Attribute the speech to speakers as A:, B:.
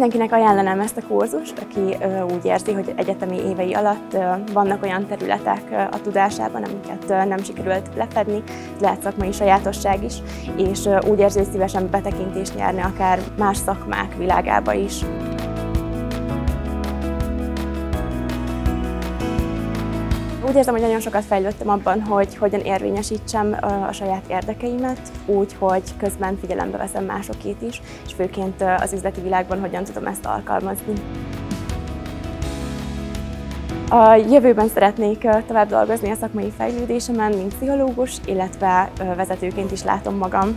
A: Mindenkinek ajánlanám ezt a kurzust, aki úgy érzi, hogy egyetemi évei alatt vannak olyan területek a tudásában, amiket nem sikerült lefedni, lehet szakmai sajátosság is, és úgy érzi, hogy szívesen betekintést nyerni akár más szakmák világába is. Úgy érzem, hogy nagyon sokat fejlődtem abban, hogy hogyan érvényesítsem a saját érdekeimet, úgy, hogy közben figyelembe veszem másokét is, és főként az üzleti világban hogyan tudom ezt alkalmazni. A jövőben szeretnék tovább dolgozni a szakmai fejlődésemen, mint pszichológus, illetve vezetőként is látom magam.